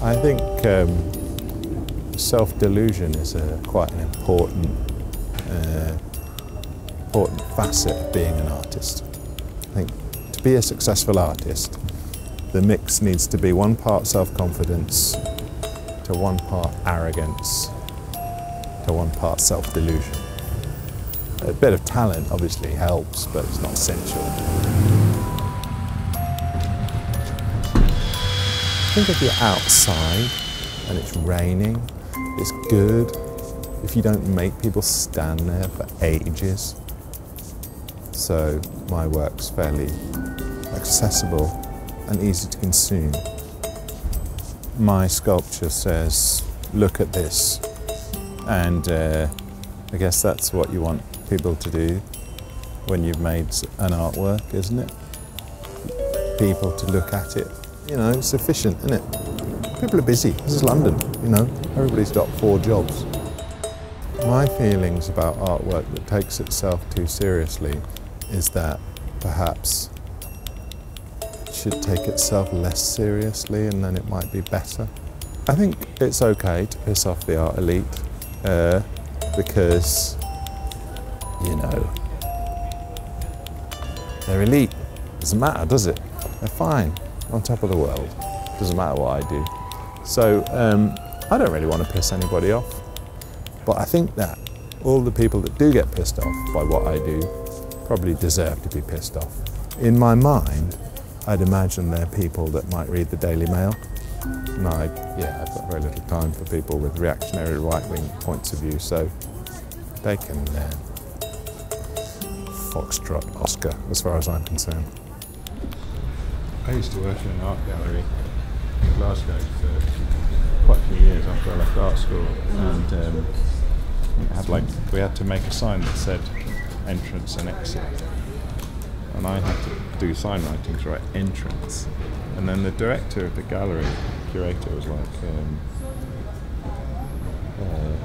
I think um, self-delusion is a, quite an important, uh, important facet of being an artist. I think to be a successful artist, the mix needs to be one part self-confidence to one part arrogance to one part self-delusion. A bit of talent obviously helps, but it's not essential. Think if you're outside and it's raining, it's good if you don't make people stand there for ages. So my work's fairly accessible and easy to consume. My sculpture says, look at this. And uh, I guess that's what you want people to do when you've made an artwork, isn't it? People to look at it. You know, it's efficient, isn't it? People are busy. This is London, you know. Everybody's got four jobs. My feelings about artwork that takes itself too seriously is that perhaps it should take itself less seriously and then it might be better. I think it's okay to piss off the art elite uh, because you know. They're elite. Doesn't matter, does it? They're fine, on top of the world. Doesn't matter what I do. So um, I don't really want to piss anybody off. But I think that all the people that do get pissed off by what I do probably deserve to be pissed off. In my mind, I'd imagine they're people that might read the Daily Mail. And I, yeah, I've got very little time for people with reactionary right-wing points of view, so they can uh, foxtrot Oscar, as far as I'm concerned. I used to work in an art gallery in Glasgow for quite a few years after I left art school, and um, had like we had to make a sign that said entrance and exit, and I had to do sign writing to write entrance, and then the director of the gallery, curator, was like. Um, uh,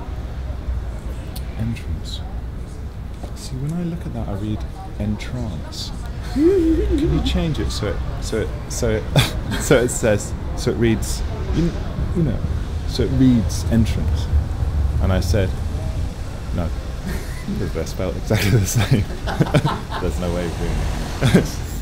entrance. See, when I look at that, I read entrance. Can you change it so it so it so it so it says so it reads you, you know so it reads entrance, and I said no because they're spelled exactly the same. There's no way of doing it.